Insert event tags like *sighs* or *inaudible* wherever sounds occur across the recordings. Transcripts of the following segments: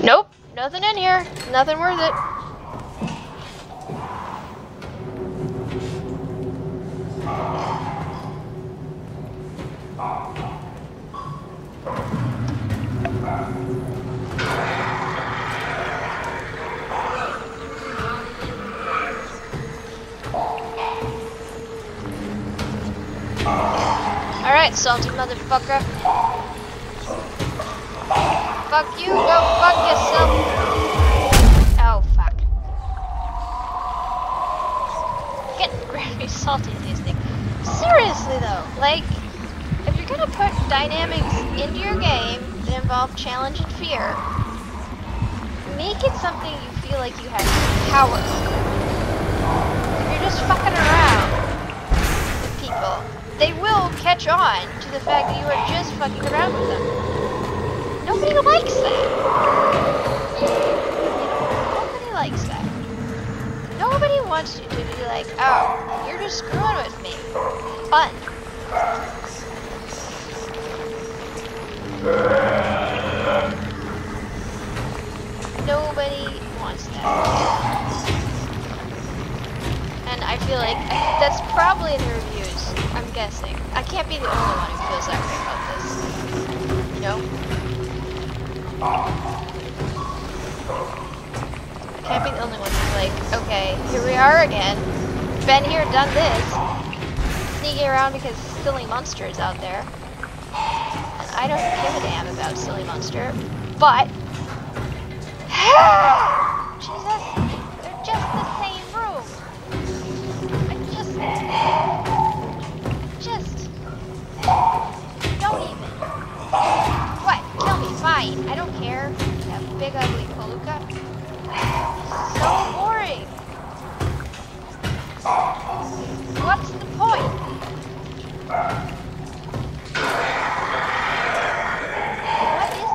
Nope, nothing in here. Nothing worth it. Motherfucker. Fuck you, go fuck yourself. Oh, fuck. Get really salty at these things. Seriously though, like, if you're gonna put dynamics into your game that involve challenge and fear, make it something you feel like you have power. If you're just fucking around with people, they will catch on to the fact that you are just fucking around with them. Nobody likes that. Nobody likes that. Nobody wants you to be like, oh, you're just screwing with me. Fun. Nobody wants that. And I feel like that's probably the reviews. I'm guessing. Can't be the only one who feels that way about this. You know? Can't be the only one who's like, okay, here we are again. Been here, done this. Sneaking around because Silly Monster is out there. And I don't give a damn about Silly Monster. But... *laughs* big ugly Palooka. So boring. What's the point? What is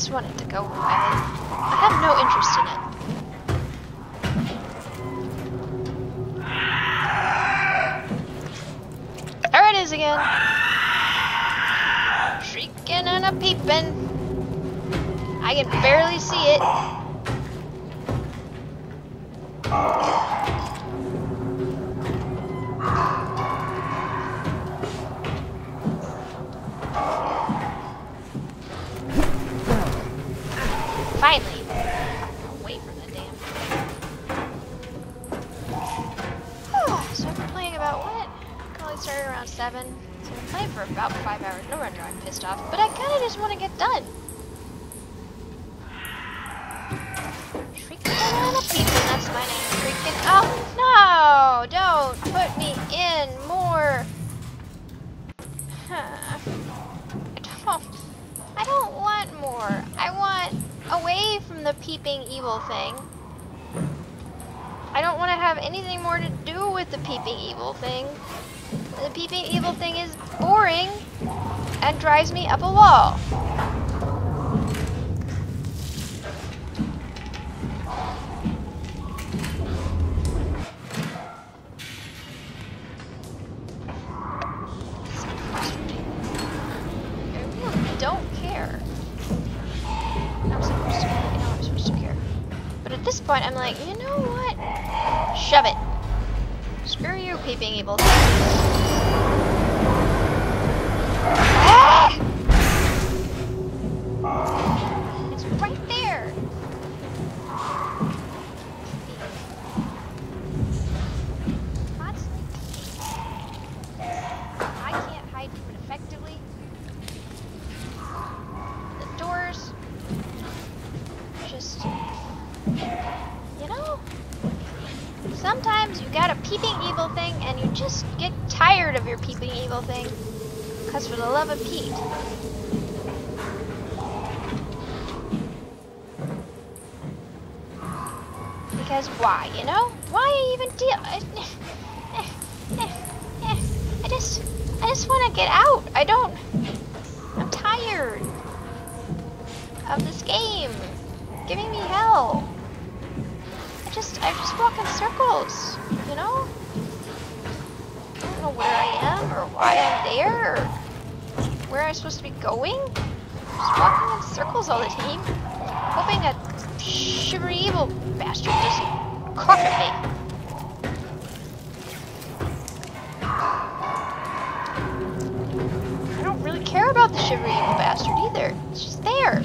just want it to go away. I have no interest in it. There it is again. Shrieking and a peeping. I can barely see it. Off. But what? Shove it. Screw you, peeping evil. Ah! It's right there. Constantly I can't hide from it effectively. The doors just you know sometimes you got a peeping evil thing and you just get tired of your peeping evil thing. Cause for the love of Pete. Because why, you know? Why even deal? I, I just, I just want to get out. I don't. I'm tired of this game giving me hell. I just, I just walk in circles, you know? I don't know where I am or why I'm there or where I'm supposed to be going. Just walking in circles all the time, hoping a shivery evil bastard doesn't cough at me. I don't really care about the shivery evil bastard either. It's just there.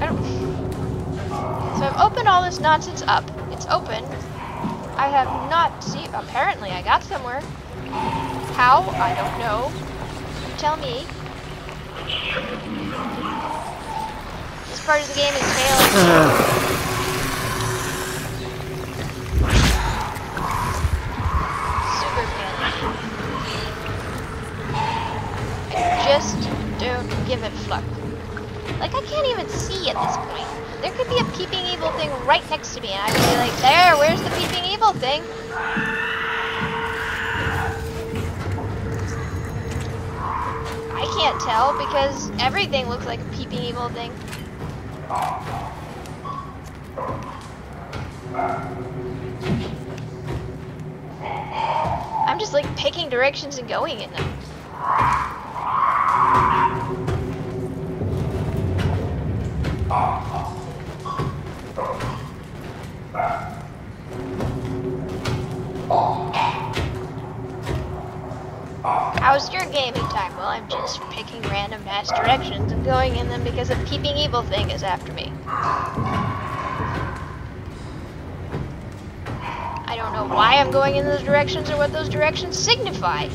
I don't. So I've opened all this nonsense up. It's open. I have not seen. Apparently, I got somewhere. How? I don't know. Tell me. This part of the game is failing. Super failing. I just don't give it fluck. Like, I can't even see at this point. There could be a peeping evil thing right next to me, and I could be like, there, where's the peeping evil thing? I can't tell because everything looks like a peeping evil thing. I'm just like picking directions and going in them. How's your gaming time? Well, I'm just picking random ass directions and going in them because a peeping evil thing is after me. I don't know why I'm going in those directions or what those directions signify.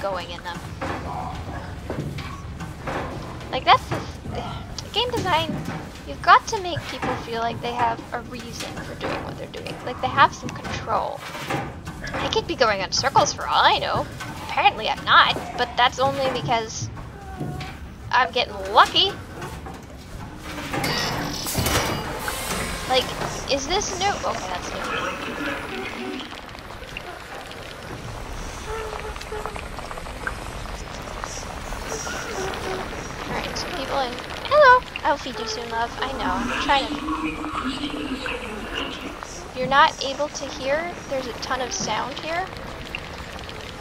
Going in them. Like that's the th- game design. You've got to make people feel like they have a reason for doing what they're doing. Like they have some control. I could be going in circles for all I know. Apparently I'm not, but that's only because I'm getting lucky. Like, is this new? Okay, that's new. Alright, so people in. Hello! I'll feed you soon, love. I know. I'm trying to. You're not able to hear? There's a ton of sound here.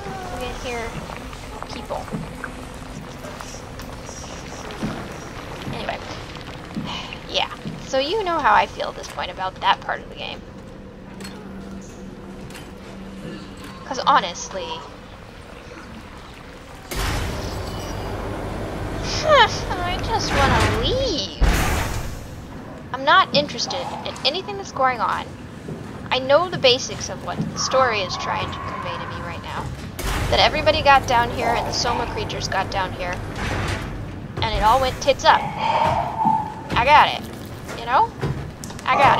You can hear people. Anyway. Yeah. So you know how I feel at this point about that part of the game. Because honestly, I just want to leave. I'm not interested in anything that's going on. I know the basics of what the story is trying to convey to me right now. That everybody got down here and the Soma creatures got down here. And it all went tits up. I got it. You know? I got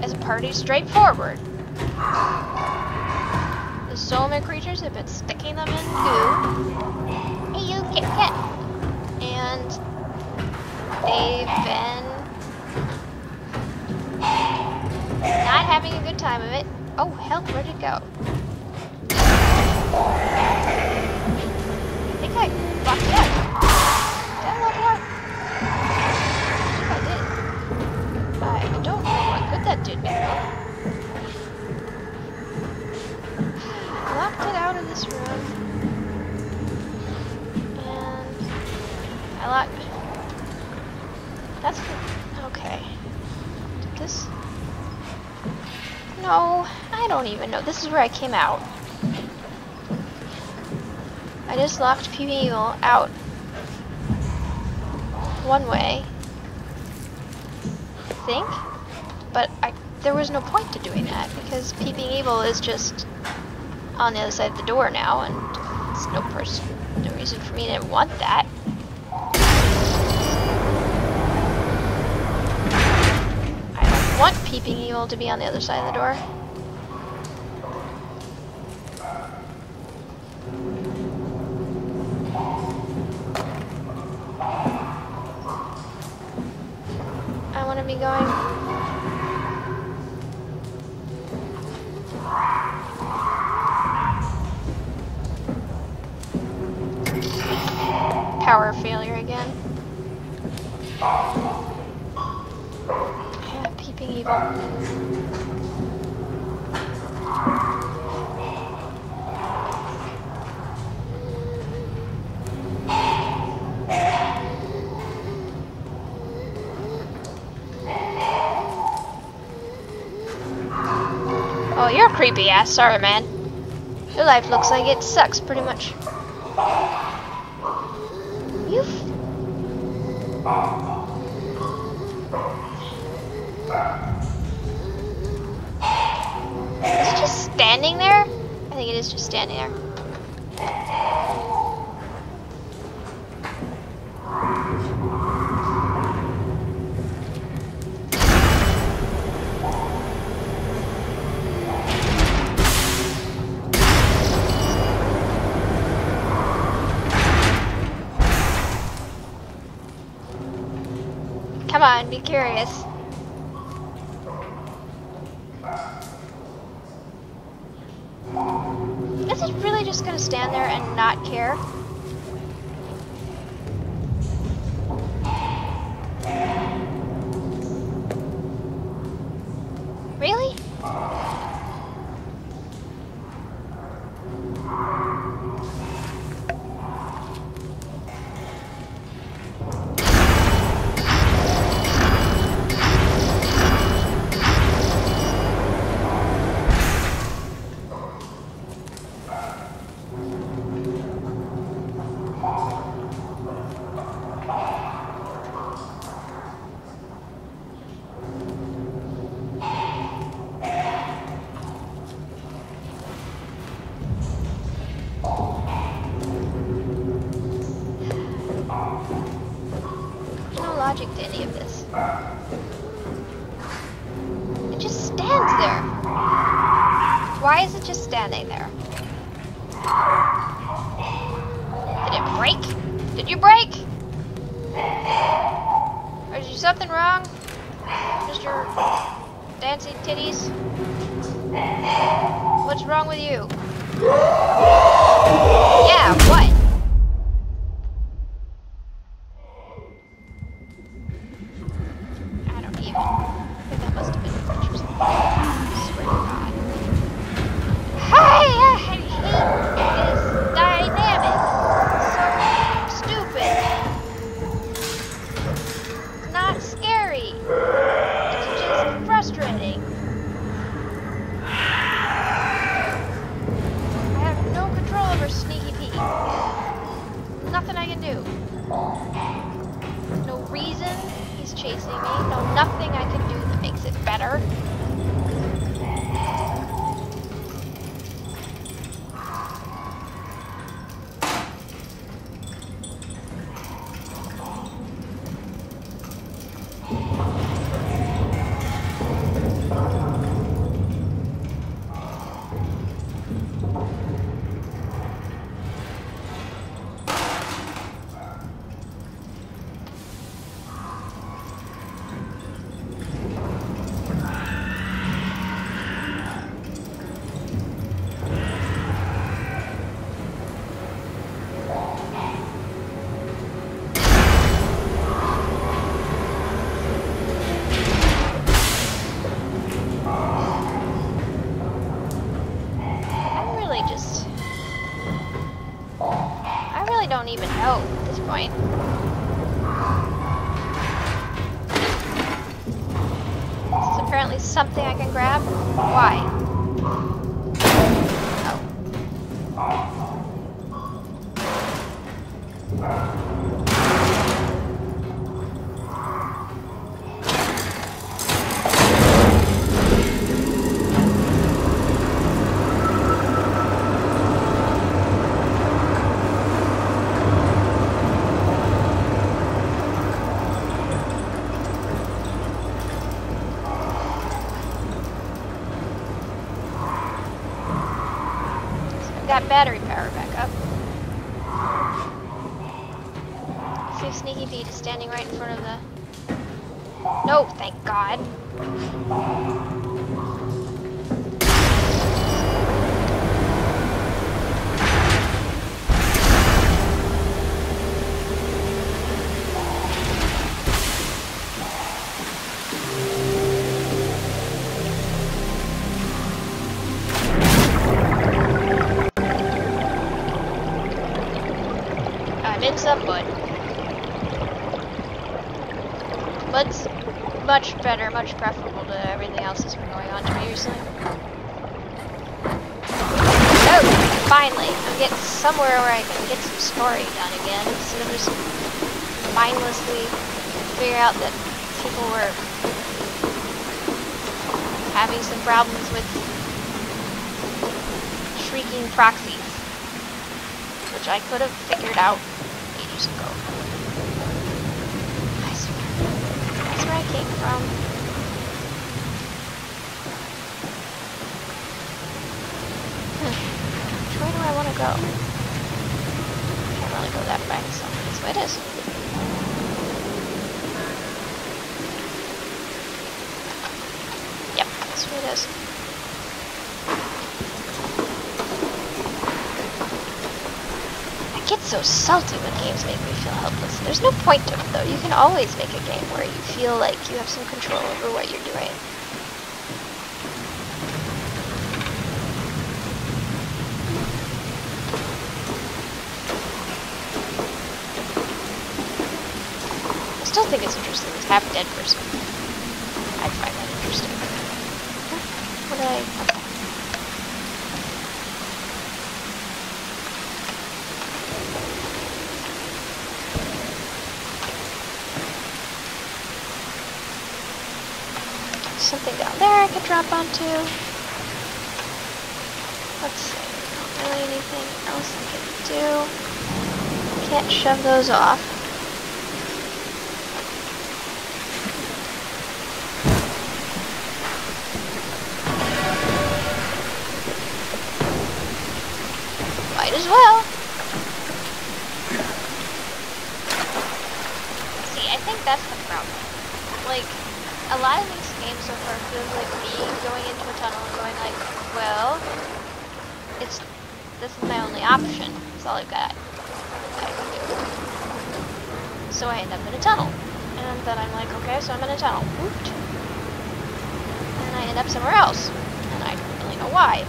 it. As a party, straightforward. The Soma creatures have been sticking them in goo. Hey, you, Kit Kat. And they've been not having a good time of it. Oh, hell, where'd it go? I think I locked it don't even know. This is where I came out. I just locked Peeping Evil out one way, I think, but I, there was no point to doing that because Peeping Evil is just on the other side of the door now, and it's no person, no reason for me to want that. I don't want Peeping Evil to be on the other side of the door. Ass. Sorry, man. Your life looks like it sucks, pretty much. You. Is it just standing there? I think it is just standing there. On, be curious. Is it really just gonna stand there and not care? Why is it just standing there? Did it break? Did you break? Or is there something wrong? Just your dancing titties? What's wrong with you? Yeah, what? This is apparently something I can grab. Why? Better, much preferable to everything else that's been going on to me recently. Oh, finally! I'm getting somewhere where I can get some story done again instead of just mindlessly figure out that people were having some problems with shrieking proxies, which I could have figured out ages ago. I swear. That's where I came from. Which way do I want to go? Can't really go that way, so this way it is. Yep, that's where it is. I get so salty when games make me feel helpless. There's no point to it though. You can always make a game where you feel like you have some control over what you're doing. I still think it's interesting. It's half dead person. I find that interesting. What did I? Okay. Something down drop onto. Let's see. Not really anything else I can do. Can't shove those off. Might as well. See, I think that's the problem. Like, a lot of these games so far feels like me going into a tunnel and going like, well, it's this is my only option. It's all I've got. I. So I end up in a tunnel. And then I'm like, okay, so I'm in a tunnel. Woot. And I end up somewhere else. And I don't really know why.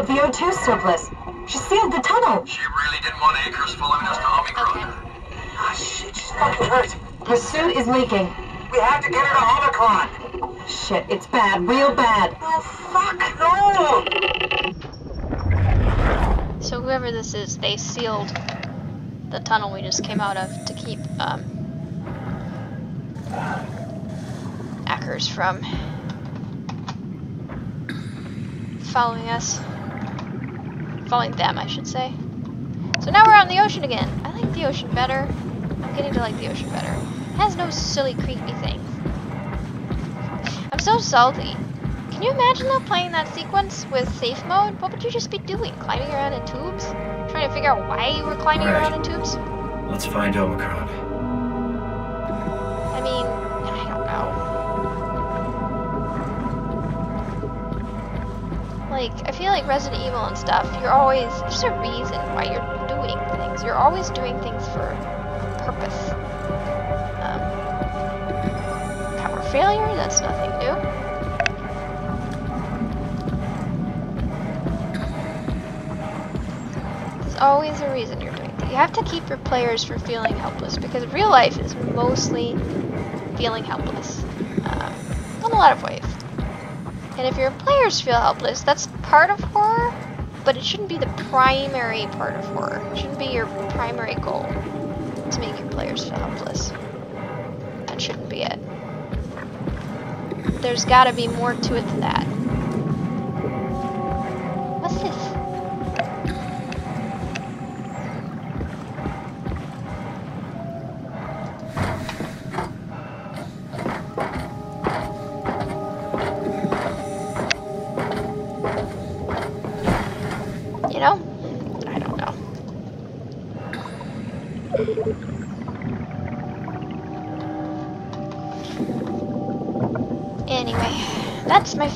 The O2 surplus. She sealed the tunnel. She really didn't want acres following us to Omicron. Okay. Ah, shit, she's fucking hurt. Her suit is leaking. We have to get her to Omicron. Shit, it's bad, real bad. Oh, fuck, no! So whoever this is, they sealed the tunnel we just came out of to keep um, Ackers from following us. Following them, I should say. So now we're out in the ocean again. I like the ocean better. I'm getting to like the ocean better. It has no silly, creepy things. I'm so salty. Can you imagine though playing that sequence with safe mode? What would you just be doing? Climbing around in tubes? Trying to figure out why you were climbing Right. around in tubes? Let's find Omicron. Like, I feel like Resident Evil and stuff, you're always, there's a reason why you're doing things. You're always doing things for purpose. Um, tower failure, that's nothing new. There's always a reason you're doing things. You have to keep your players from feeling helpless because real life is mostly feeling helpless um, in a lot of ways. And if your players feel helpless, that's part of horror, but it shouldn't be the primary part of horror. It shouldn't be your primary goal to make your players feel helpless. That shouldn't be it. There's gotta be more to it than that. What's this?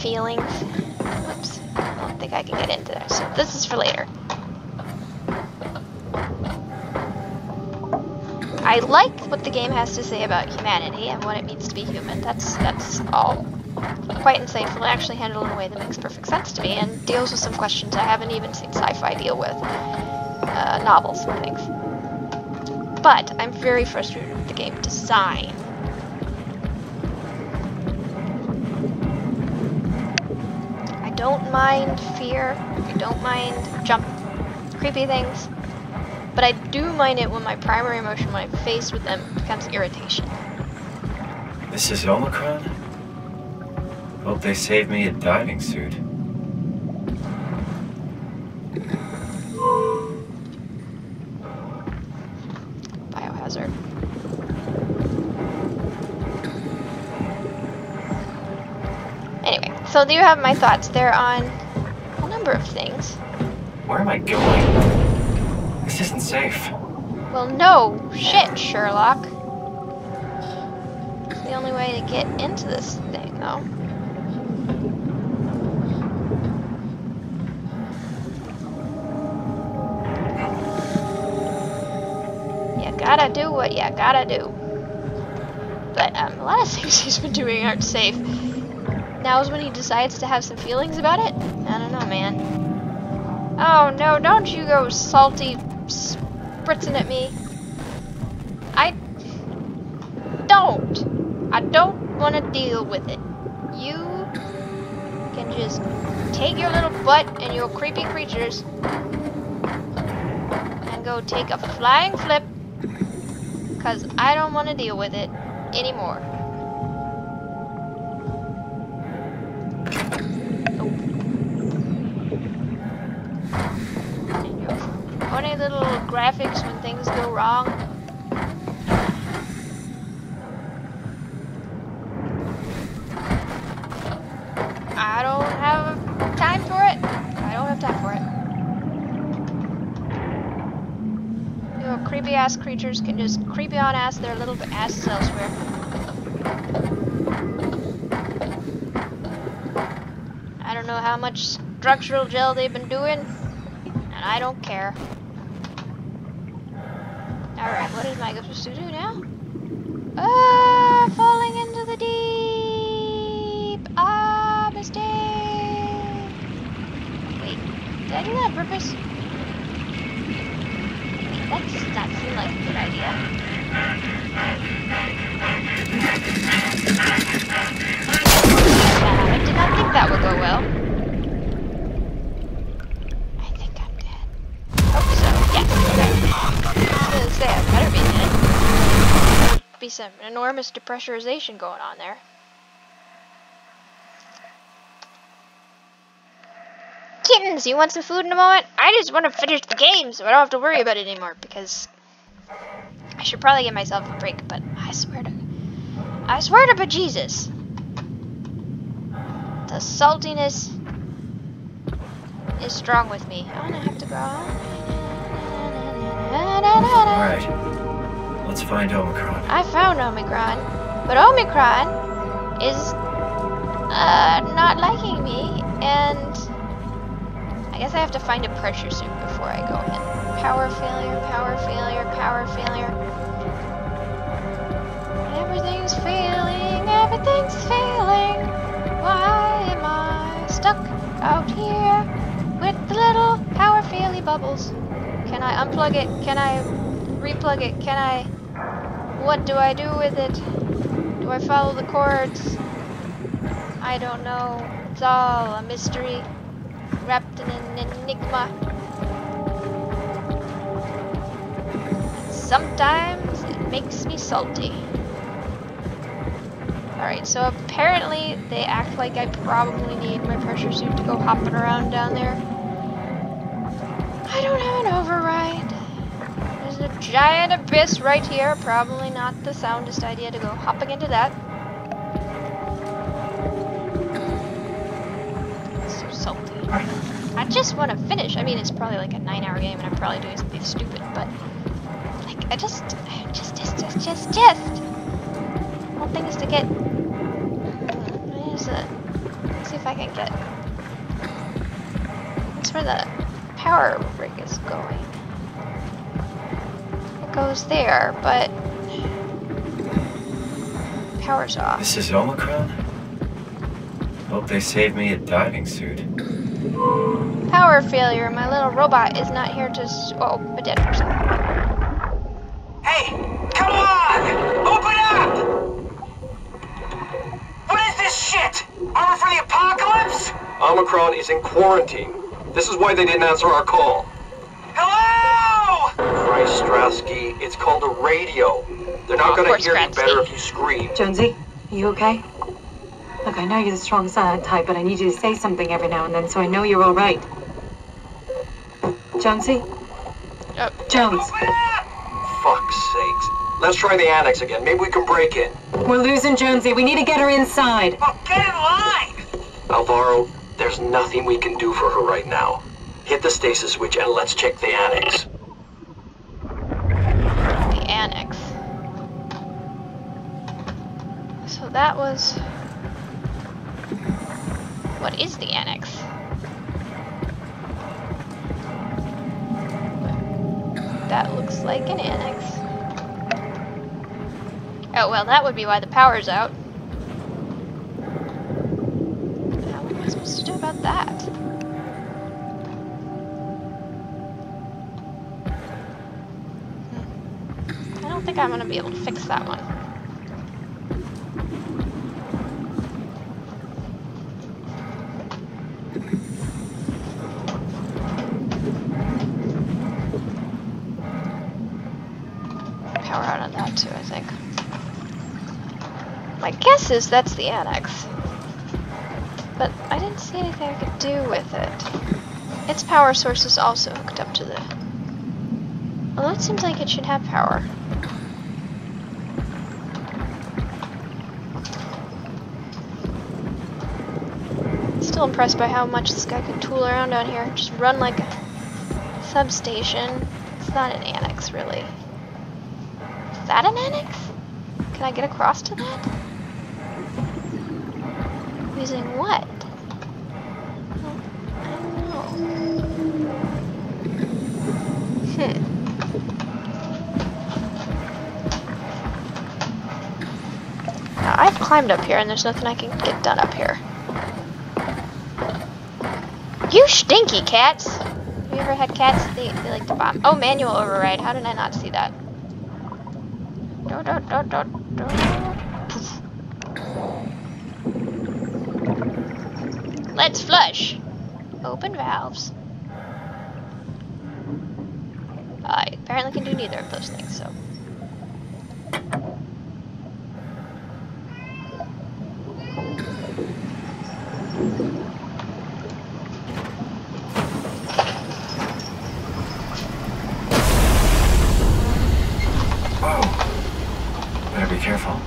Feelings. Whoops. I don't think I can get into that. So this is for later. I like what the game has to say about humanity and what it means to be human. That's that's all quite insightful. It actually handled in a way that makes perfect sense to me and deals with some questions I haven't even seen sci-fi deal with, uh, novels and things. But I'm very frustrated with the game design. Don't mind fear. I don't mind jump, creepy things. But I do mind it when my primary emotion when I'm faced with them becomes irritation. This is Omicron? Hope they save me a diving suit. So there you have my thoughts there on a number of things. Where am I going? This isn't safe. Well, no shit, Sherlock. It's the only way to get into this thing, though. You gotta do what you gotta do. But um, a lot of *laughs* things he's been doing aren't safe. Now is when he decides to have some feelings about it? I don't know, man. Oh no, don't you go salty spritzing at me. I don't. I don't want to deal with it. You can just take your little butt and your creepy creatures and go take a flying flip because I don't want to deal with it anymore. Little graphics when things go wrong. I don't have time for it. I don't have time for it. You know, creepy ass creatures can just creepy on ass their little asses elsewhere. I don't know how much structural gel they've been doing, and I don't care. Alright, what is my supposed to do now? Ah, enormous depressurization going on there. Kittens, you want some food in a moment? I just want to finish the game so I don't have to worry about it anymore because I should probably give myself a break, but I swear to I swear to bejesus. The saltiness is strong with me. I'm gonna have to go. Alright. Let's find Omicron. I found Omicron, but Omicron is uh, not liking me, and I guess I have to find a pressure suit before I go in. Power failure, power failure, power failure. Everything's failing, everything's failing. Why am I stuck out here with the little power failure bubbles? Can I unplug it? Can I replug it? Can I? What do I do with it? Do I follow the cords? I don't know. It's all a mystery, wrapped in an enigma. Sometimes it makes me salty. Alright, so apparently they act like I probably need my pressure suit to go hopping around down there. I don't have an override. A giant abyss right here. Probably not the soundest idea to go hopping into that. So salty. I just want to finish. I mean, it's probably like a nine-hour game, and I'm probably doing something stupid, but like, I just, I just, just, just, just, just. One thing is to get. What is it? Let's see if I can get. That's where the power rig is going. It goes there, but power's off. This is Omicron? Hope they saved me a diving suit. Power failure. My little robot is not here to. S- oh, a dead person. Hey, come on! Open up! What is this shit? Armor for the apocalypse? Omicron is in quarantine. This is why they didn't answer our call. It's called a radio. They're Oh, not of gonna course, hear you better if you scream. Jonesy, you okay? Look, I know you're the strong silent type, but I need you to say something every now and then so I know you're all right. Jonesy? Oh. Jones, Open up! Fuck's sakes. Let's try the annex again. Maybe we can break in. we're losing Jonesy. We need to get her inside. Well, get in line! Alvaro, there's nothing we can do for her right now. Hit the stasis switch and let's check the annex. That was. What is the annex? That looks like an annex. Oh, well, that would be why the power's out. How am I supposed to do about that? Hmm. I don't think I'm gonna be able to fix that one. Is that's the annex. But I didn't see anything I could do with it. Its power source is also hooked up to the Although it seems like it should have power. Still impressed by how much this guy could tool around down here. Just run like a substation. It's not an annex, really. Is that an annex? Can I get across to that? Using what? Don't. Hmm. Now, I've climbed up here and there's nothing I can get done up here. You stinky cats! Have you ever had cats? They, they like to bomb. Oh, manual override. How did I not see that? Do, do, do, do, do. Let's flush. Open valves. I apparently can do neither of those things, so. Whoa. Better be careful.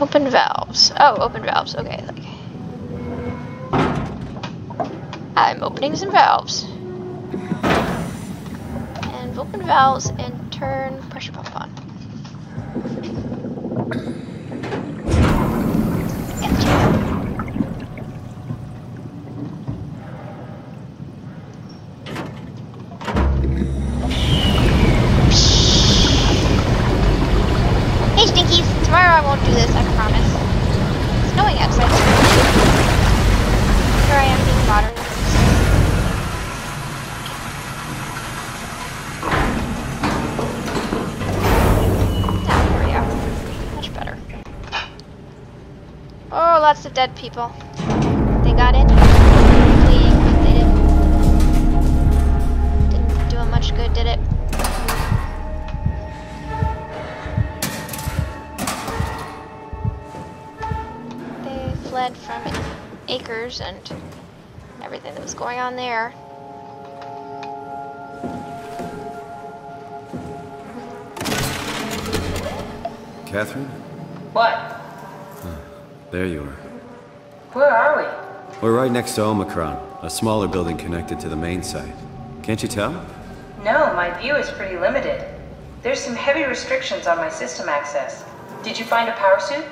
Open valves. Oh, open valves. Okay, like. I'm opening some valves. And open valves and turn pressure pump on. Gotcha. Hey, Stinkies! Tomorrow I won't do this, I promise. It's snowing outside. Here I am being modern. Ah, here we are. Much better. Of dead people. They got in. Fleeing, but they didn't. Didn't do 'em much good, did it? They fled from acres and everything that was going on there. Catherine? What? There you are. Where are we? We're right next to Omicron, a smaller building connected to the main site. Can't you tell? No, my view is pretty limited. There's some heavy restrictions on my system access. Did you find a power suit?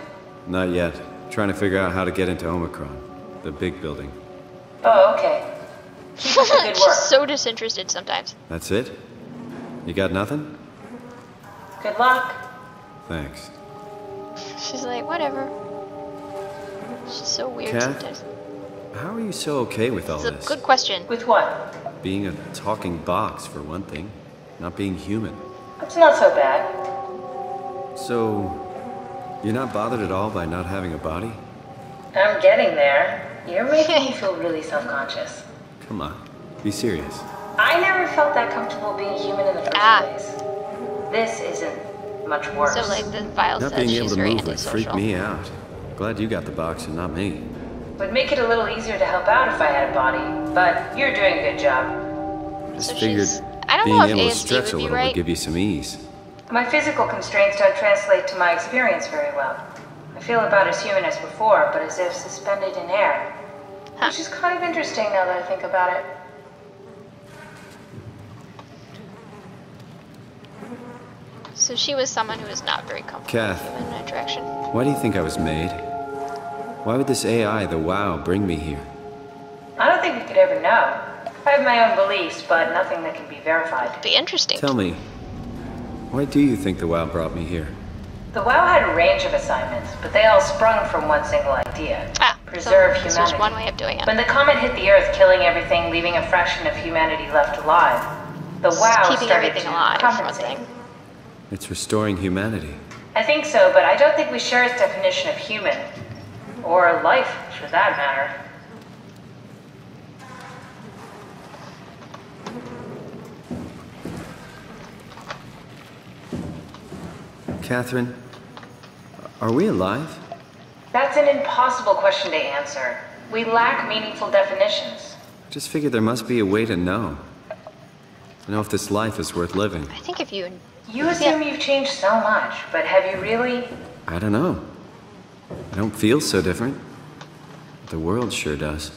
Not yet. Trying to figure out how to get into Omicron, the big building. Oh, okay. Keep up the *laughs* good She's work. so disinterested sometimes. That's it? You got nothing? Good luck. Thanks. She's like, whatever. She's so weird Cat? sometimes. How are you so okay with all It's a this? good question. With what? Being a talking box, for one thing. Not being human. It's not so bad. So, you're not bothered at all by not having a body? I'm getting there. You're making me *laughs* feel really self-conscious. Come on. Be serious. I never felt that comfortable being human in the first Ah. place. This isn't much worse. So like the file Not says being she's able to move would freak me out. Glad you got the box and not me. Would make it a little easier to help out if I had a body, but you're doing a good job. Just So figured I don't being know if able to stretch a little right. would give you some ease. My physical constraints don't translate to my experience very well. I feel about as human as before, but as if suspended in air. Huh. Which is kind of interesting now that I think about it. So she was someone who was not very comfortable Kath. with human interaction. Why do you think I was made? Why would this AI, the WAU, bring me here? I don't think we could ever know. I have my own beliefs, but nothing that can be verified. Be interesting. Tell me, why do you think the WAU brought me here? The WAU had a range of assignments, but they all sprung from one single idea. Ah, Preserve so humanity. was one way of doing it. When the comet hit the Earth, killing everything, leaving a fraction of humanity left alive, the WAU Keeping started everything to alive, for one compensate. It's restoring humanity. I think so, but I don't think we share its definition of human. Or life, for that matter. Catherine, are we alive? That's an impossible question to answer. We lack meaningful definitions. I just figured there must be a way to know. To know if this life is worth living. I think if you You assume you've changed so much, but have you really? I don't know. I don't feel so different. The world sure does.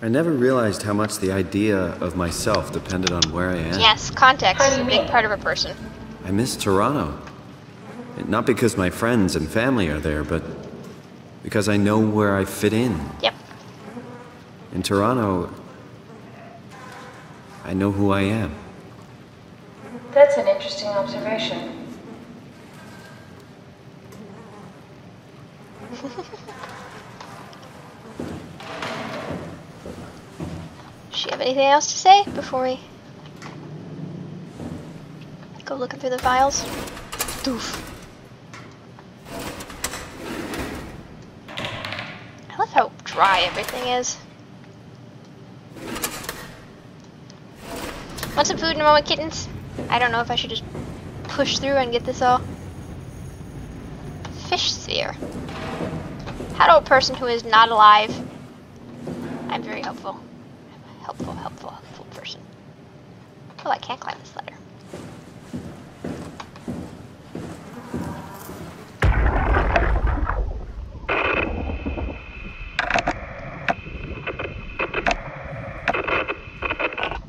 I never realized how much the idea of myself depended on where I am. yes, context is a big part of a person. I miss Toronto. Not because my friends and family are there, but Because I know where I fit in. Yep. In Toronto, I know who I am. That's an interesting observation. Does *laughs* she have anything else to say before we go looking through the files? Doof. I love how dry everything is. Want some food in a moment, kittens? I don't know if I should just push through and get this all. Fish sphere. How to a person who is not alive. I'm very helpful. I'm Helpful, helpful, helpful person. Oh, I can't climb this ladder.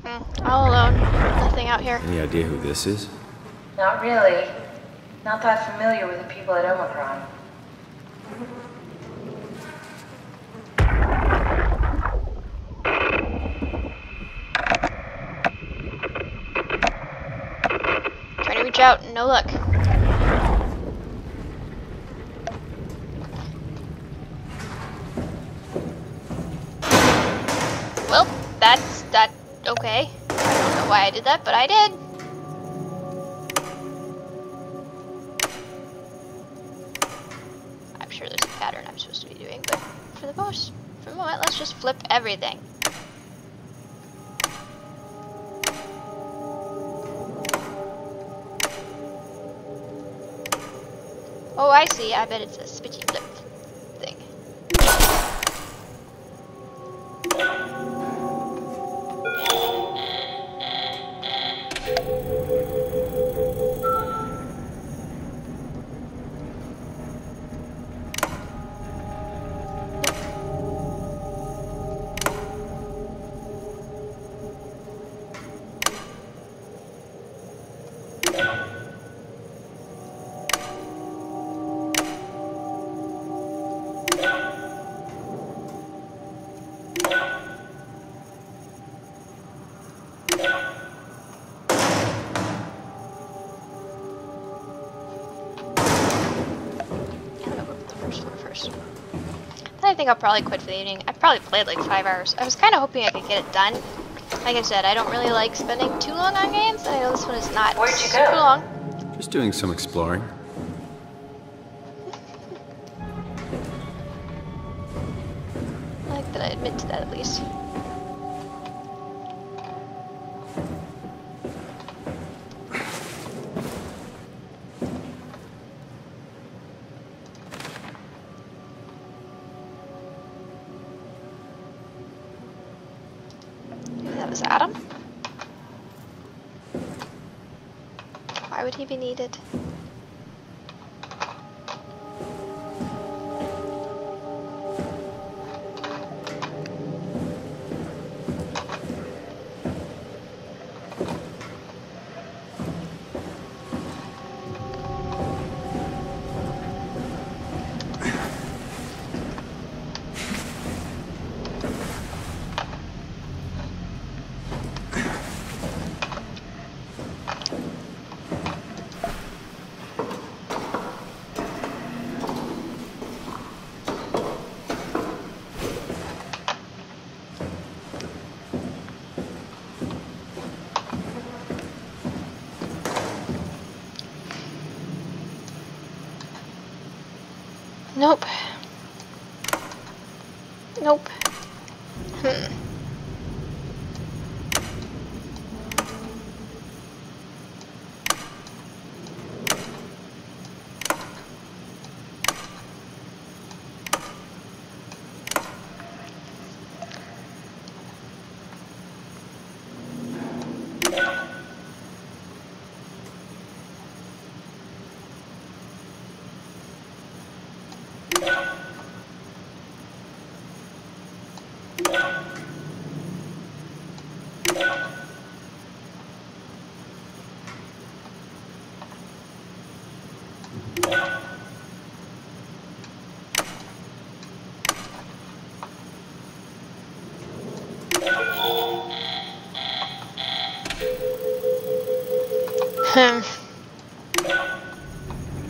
Hmm, all alone. Nothing out here. Any idea who this is? Not really. Not that familiar with the people at Omicron. Reach out, no luck. Well, that's that okay. I don't know why I did that, but I did. I'm sure there's a pattern I'm supposed to be doing, but for the most for the moment, let's just flip everything. Oh, I see. I bet it's a spitty flip think I'll probably quit for the evening. I've probably played like five hours. I was kind of hoping I could get it done. Like I said, I don't really like spending too long on games. and I know this one is not Where'd you super go? long. Just doing some exploring. Was Adam? Why would he be needed? Hmm.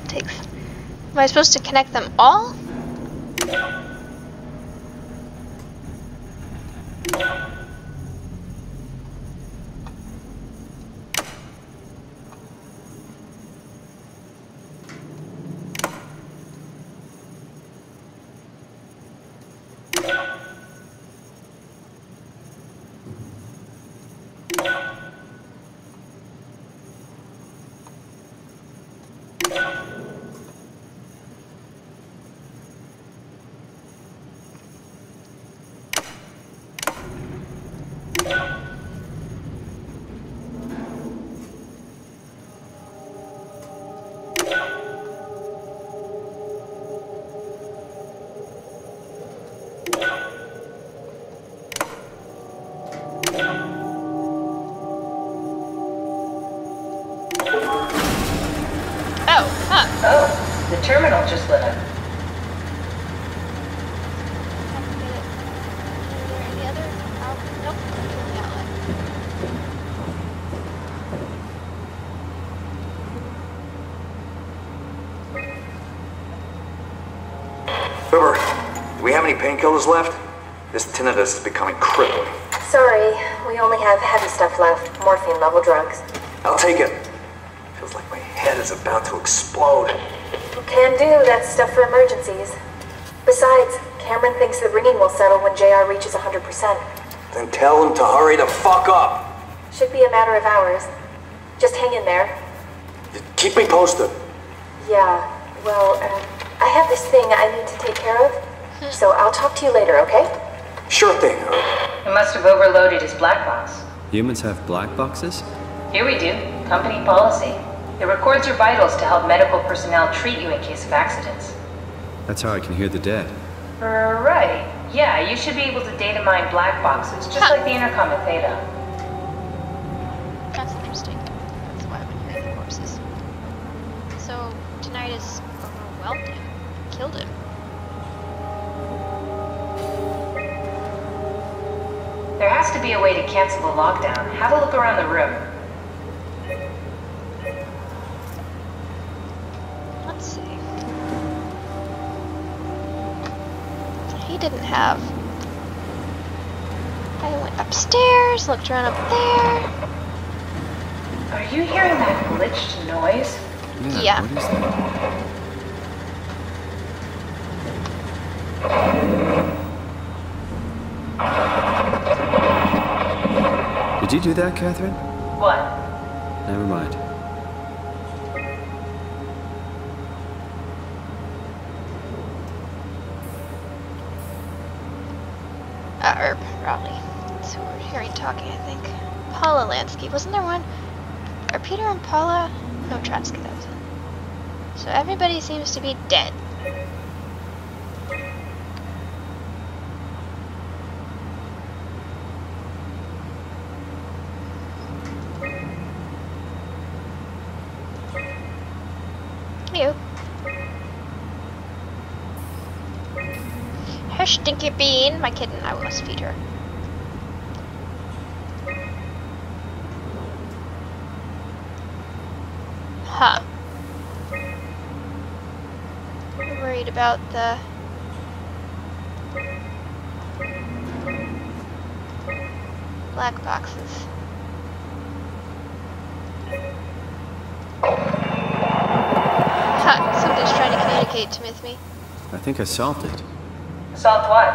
Takes. Am I supposed to connect them all? Painkillers left? This tinnitus is becoming crippling. Sorry, we only have heavy stuff left. Morphine level drugs. I'll take it. Feels like my head is about to explode. Can do, that's stuff for emergencies. Besides, Cameron thinks the ringing will settle when JR reaches 100%. Then tell him to hurry the fuck up. Should be a matter of hours. Just hang in there. Keep me posted. Yeah, well, um, I have this thing I need to take care of. So I'll talk to you later, okay? Sure thing. He must have overloaded his black box. Humans have black boxes? Here we do. Company policy. It records your vitals to help medical personnel treat you in case of accidents. That's how I can hear the dead. Right. Yeah, you should be able to data mine black boxes, just like the intercom at Theta. That's interesting. That's why I've been hearing the corpses. So, Tinnitus overwhelmed him, killed him. There has to be a way to cancel the lockdown. Have a look around the room. Let's see. He didn't have. I went upstairs, looked around up there. Are you hearing that glitched noise? Yeah. What is that? Did you do that, Catherine? What? Never mind. Uh, Herb, Raleigh. That's who we're hearing talking, I think. Paula Lansky. Wasn't there one? Are Peter and Paula? No, Trotsky, that was it. So everybody seems to be dead. You. Her stinky bean, my kitten, I must feed her. Huh. I'm worried about the black boxes. Ha! Somebody's trying to communicate to with me. I think I solved it. Solved what?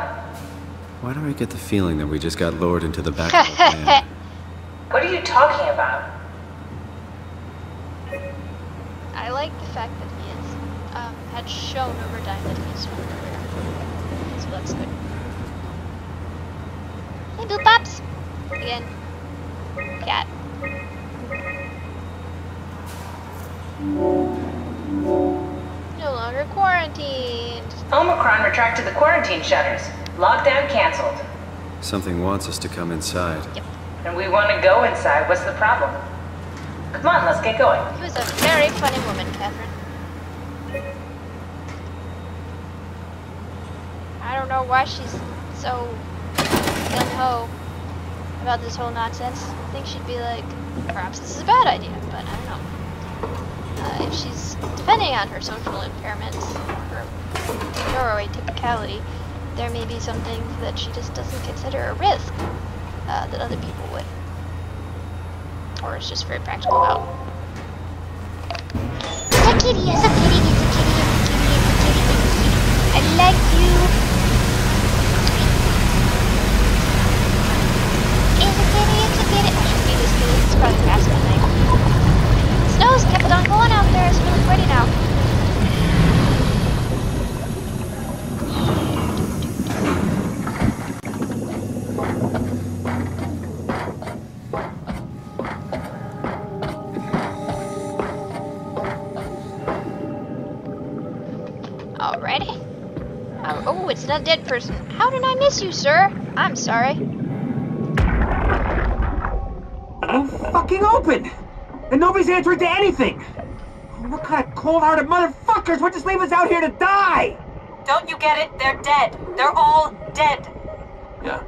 Why do I get the feeling that we just got lured into the back of a *laughs* plan? What are you talking about? Quarantine shutters. Lockdown canceled. Something wants us to come inside. Yep. And we want to go inside. What's the problem? Come on, let's get going. He was a very funny woman, Catherine. I don't know why she's so gung ho about this whole nonsense, I think she'd be like, perhaps this is a bad idea, but I don't know. Uh, if she's depending on her social impairments, her neuroatypicality, there may be some things that she just doesn't consider a risk uh, that other people would. Or is just very practical about. It's a kitty, it's a kitty, it's a kitty, it's a kitty, it's a kitty, it's a kitty. I like you. It's a kitty, it's a kitty. I should feed this kitty. It's probably fast moving. Snow's kept on going out there. It's really pretty now. Oh, it's not a dead person. How did I miss you, sir? I'm sorry. It won't fucking open! And nobody's answering to anything! What kind of cold-hearted motherfuckers would just leave us out here to die? Don't you get it? They're dead. They're all dead. Yeah.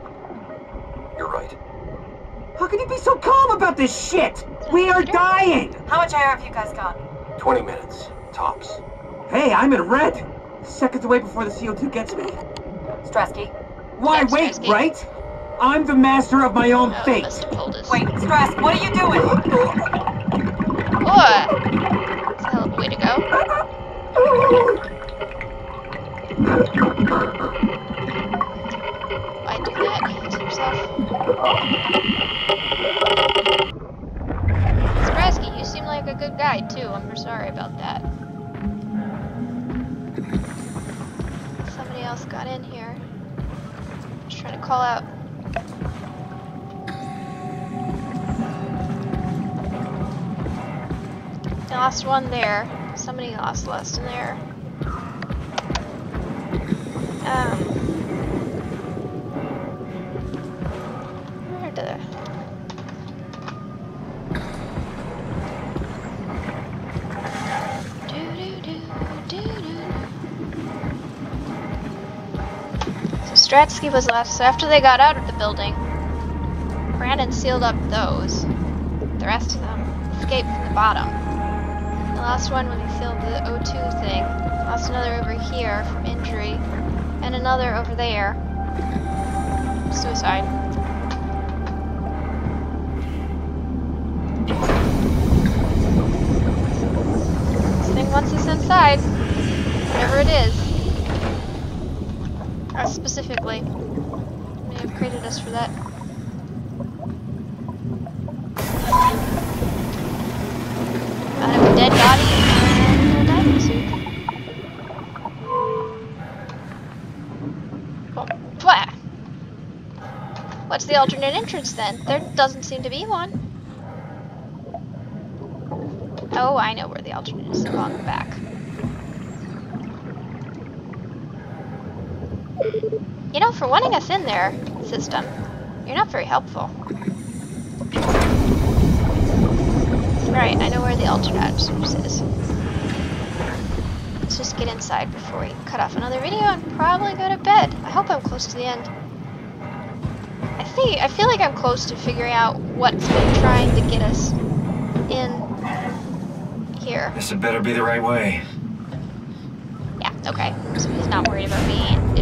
You're right. How can you be so calm about this shit? We are dying! How much air have you guys got? 20 minutes. Tops. Hey, I'm in red! Seconds away before the CO2 gets me. Strasky. Why, Yes, wait, Stresky. right? I'm the master of my own Oh, fate! must have pulled us. Wait, Strask, what are you doing? What? That's a hell of a way to go. Why do that to yourself? Sprasky, you seem like a good guy too. I'm sorry about that. Somebody else got in here. Trying to call out. Lost one there. Somebody lost last in there. Stratsky was last. So after they got out of the building, Brandon sealed up those. The rest of them escaped from the bottom. The last one when he sealed the O2 thing. Lost another over here from injury. And another over there. Suicide. This thing wants us inside. Whatever it is. Us specifically. May have created us for that. I have a dead body and a suit. What's the alternate entrance then? There doesn't seem to be one. Oh, I know where the alternate is along the back. You know, for wanting us in there, system, you're not very helpful. Right, I know where the alternate source is. Let's just get inside before we cut off another video and probably go to bed. I hope I'm close to the end. I think I feel like I'm close to figuring out what's been trying to get us in here. This had better be the right way. Yeah, okay. So he's not worried about being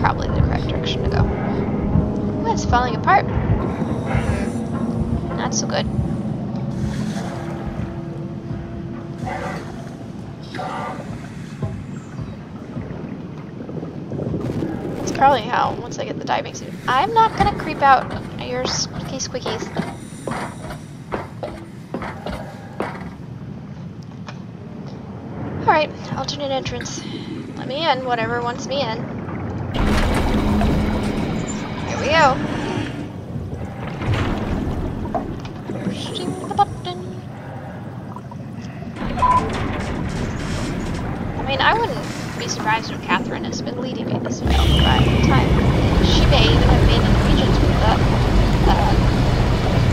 probably the correct direction to go. Ooh, it's falling apart. Not so good. It's probably how, once I get the diving suit. I'm not gonna creep out your squeaky squeakies. Alright, alternate entrance. Let me in, whatever wants me in. We go. Pushing the button. I mean, I wouldn't be surprised if Catherine has been leading me this way all the right time. She may even have been in the regions with the uh,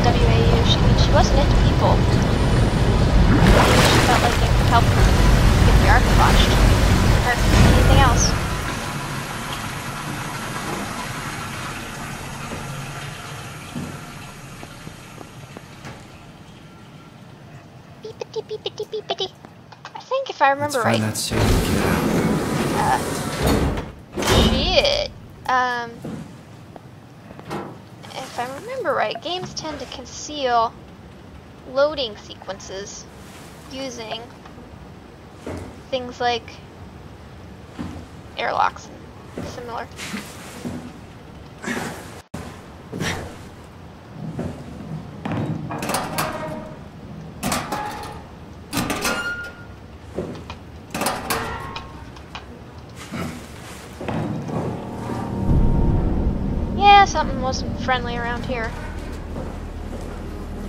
WAU. She, she wasn't into people. She felt like it could help her get the ARK launched. Or anything else. I Let's remember find right. that suit and get out. Shit. Um, if I remember right, games tend to conceal loading sequences using things like airlocks and similar. Yeah, something wasn't friendly around here.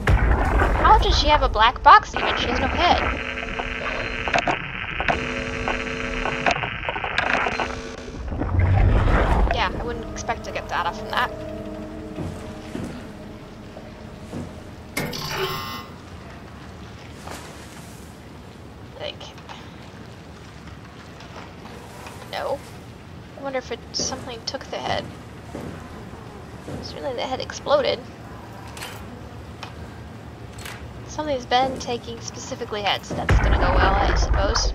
How does she have a black box even? She has no head. Yeah, I wouldn't expect to get data from that. Like... No. I wonder if it something took the head. Certainly the head exploded. Been taking specifically heads. That's gonna go well, I suppose.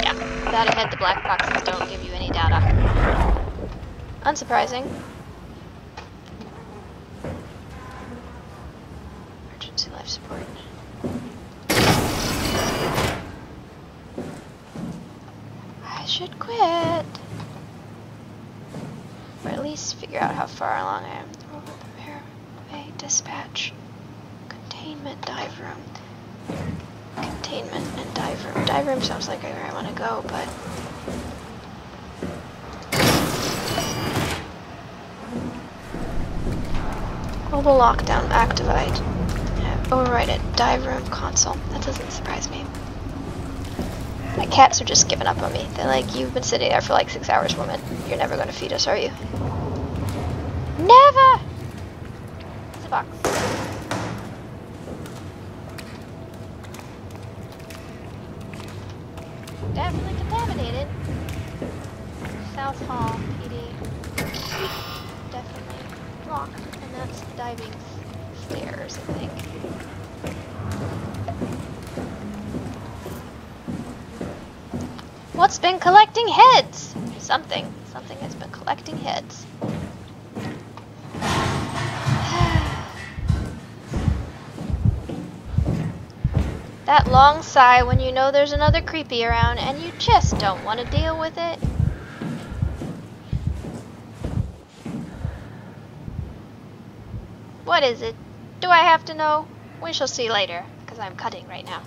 Yeah, without a head, the black boxes don't give you any data. Unsurprising. Emergency life support. I should quit. Or at least figure out how far along I am. Dispatch. Containment dive room. Containment and dive room. Dive room sounds like where I want to go, but Global lockdown activate. Override it. Dive room console. That doesn't surprise me. My cats are just giving up on me. They're like, you've been sitting there for like six hours, woman. You're never going to feed us, are you? Never! It's a box. Definitely contaminated. South Hall, PD. Definitely locked. And that's the diving stairs, I think. What's been collecting heads? Something. Something has been collecting heads. *sighs* that long sigh when you know there's another creepy around and you just don't want to deal with it. What is it? Do I have to know? We shall see later, because I'm cutting right now.